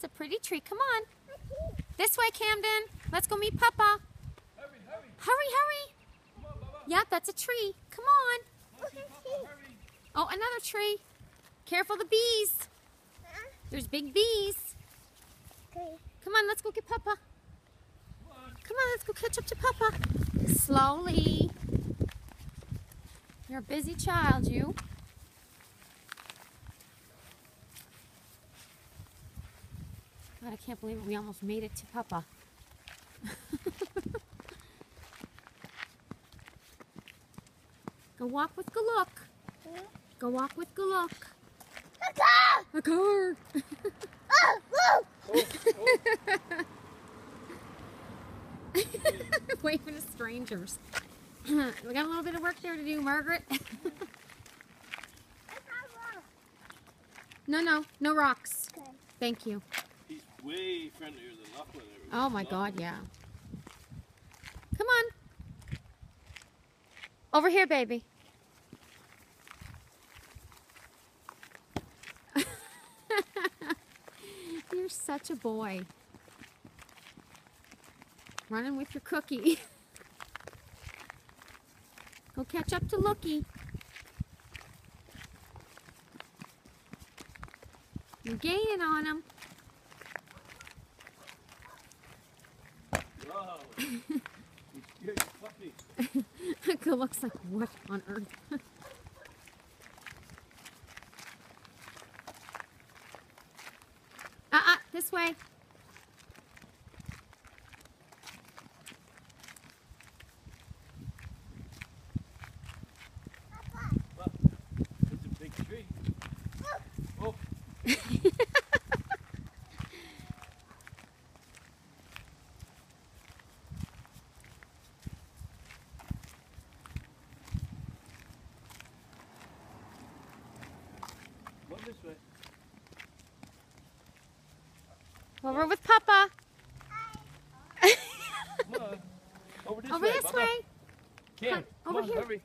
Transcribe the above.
That's a pretty tree. Come on. This way, Kamden. Let's go meet Papa. Hurry, hurry. Hurry, hurry. On. Yep, that's a tree. Come on. Oh, another tree. Careful the bees. There's big bees. Come on, let's go get Papa. Come on, let's go catch up to Papa. Slowly. You're a busy child, you. God, I can't believe it. We almost made it to Papa. go walk with Gulluk. Go walk with Gulluk. A car. A Oh, oh. Waving to strangers. we got a little bit of work there to do, Margaret. no, no, no rocks. Thank you. Way friendlier than. Oh my God, yeah. Come on. Over here, baby. You're such a boy. Running with your cookie. Go catch up to Looky. You're gaining on him. Whoa. you scared the puppy. It looks like what on earth? uh uh, this way. Well, it's a big tree. Oh, Well, we're with Papa. Hi. on, over this over way. This way. Come, over on, here. Hurry.